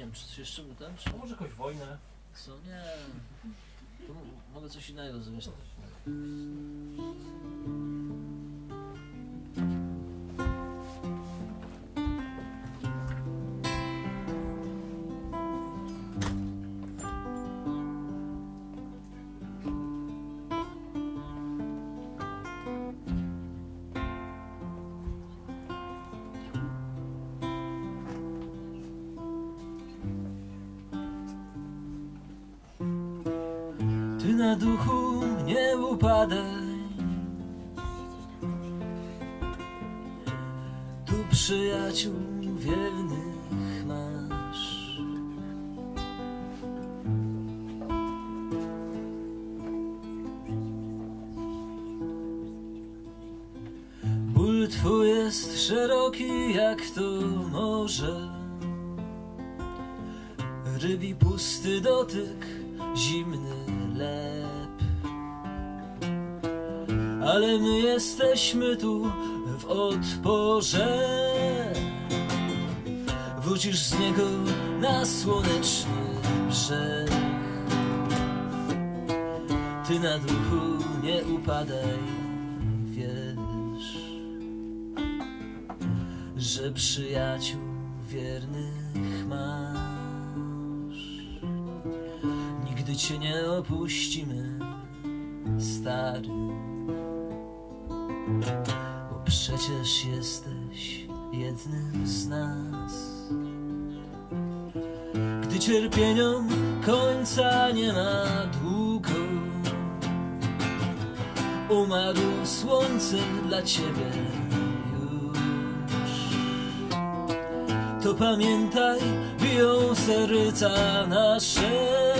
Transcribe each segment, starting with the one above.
Nie wiem, czy coś jeszcze by ten, czy... A może jakąś wojnę? Co? Nie. To mogę coś innego zrobić. Ty na duchu nie upadaj. Tu przyjaciół wiernych masz. Ból twój jest szeroki jak to morze. Rybi pusty dotyk, zimny lep. Ale my jesteśmy tu w odporze. Wrócisz z niego na słoneczny brzeg. Ty na duchu nie upadaj, wiesz Że przyjaciół wiernych masz Nigdy cię nie opuścimy, stary. Bo przecież jesteś jednym z nas. Gdy cierpieniom końca nie ma długo Umarło słońce dla ciebie już. To pamiętaj, biją serca nasze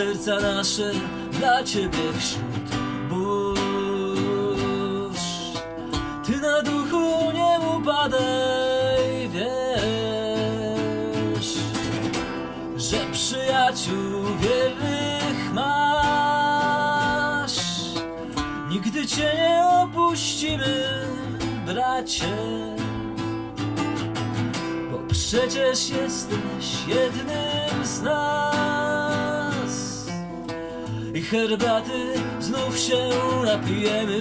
Serca nasze dla ciebie wśród burz. Ty na duchu nie upadaj, wiesz Że przyjaciół wiernych masz. Nigdy cię nie opuścimy, bracie Bo przecież jesteś jednym z nas I herbaty znów się napijemy.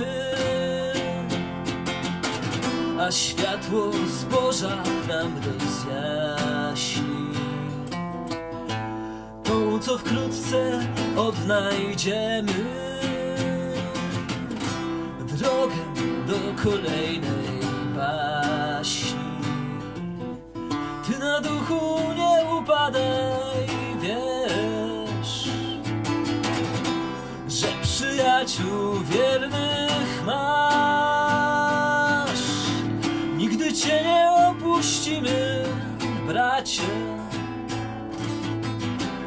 A światło zboża nam rozjaśni. Tą, co wkrótce odnajdziemy. Drogę do kolejnej baśni przyjaciół wiernych masz. Nigdy cię nie opuścimy, bracie.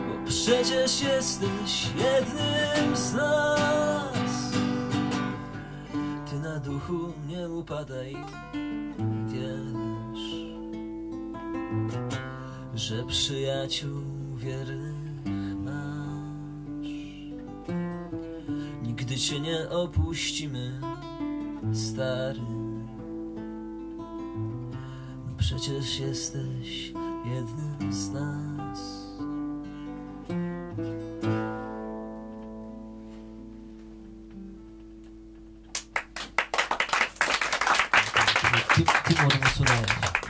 Bo przecież jesteś jednym z nas. Ty na duchu nie upadaj, wiesz Że przyjaciół wiernych Nigdy cię nie opuścimy, stary No Przecież jesteś jednym z nas Ty, ty, ty,